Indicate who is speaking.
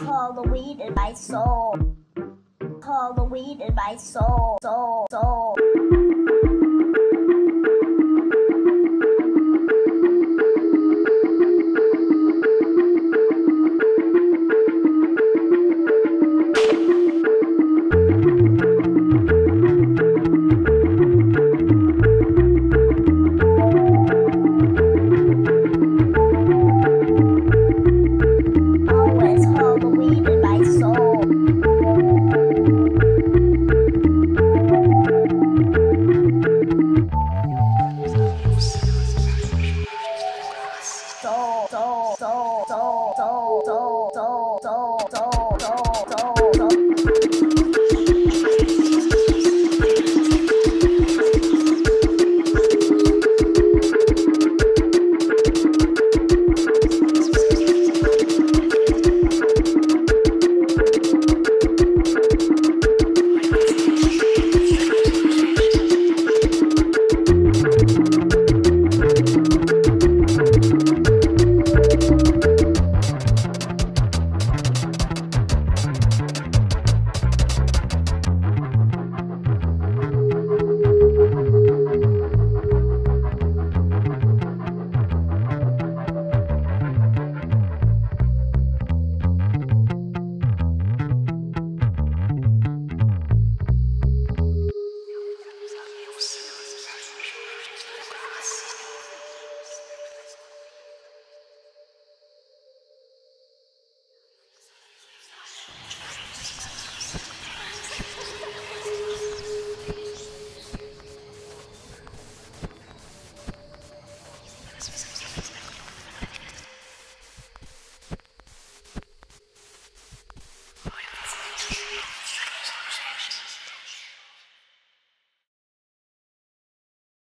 Speaker 1: Always Halloween in my soul. Halloween in my soul. Soul. Soul. 走走走走走走走走走走